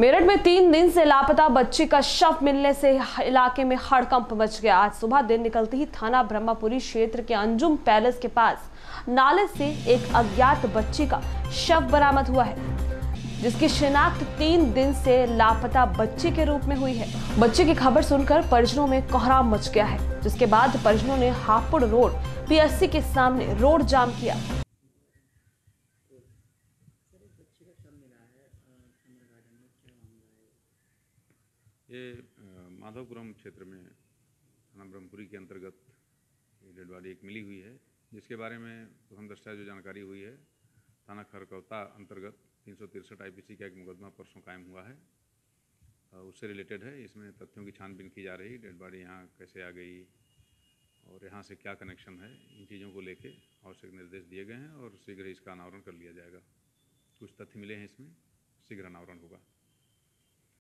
मेरठ में तीन दिन से लापता बच्ची का शव मिलने से इलाके में हड़कंप मच गया। आज सुबह दिन निकलते ही थाना ब्रह्मपुरी क्षेत्र के अंजुम पैलेस के पास नाले से एक अज्ञात बच्ची का शव बरामद हुआ है, जिसकी शिनाख्त तीन दिन से लापता बच्ची के रूप में हुई है। बच्ची की खबर सुनकर परिजनों में कोहराम मच गया है, जिसके बाद परिजनों ने हापुड़ रोड, पीएससी के सामने रोड जाम किया। ये माधवपुरम क्षेत्र में थाना ब्रह्मपुरी के अंतर्गत ये एक मिली हुई है, जिसके बारे में प्रथम दृष्टया जो जानकारी हुई है, थाना खरकौता अंतर्गत तीन सौ तिरसठ आई का एक मुकदमा परसों कायम हुआ है। उससे रिलेटेड है, इसमें तथ्यों की छानबीन की जा रही डेड बॉडी यहाँ कैसे आ गई और यहाँ से क्या कनेक्शन है, इन चीज़ों को लेके आवश्यक निर्देश दिए गए हैं और शीघ्र इसका अनावरण कर लिया जाएगा। कुछ तथ्य मिले हैं इसमें, शीघ्र अनावरण होगा।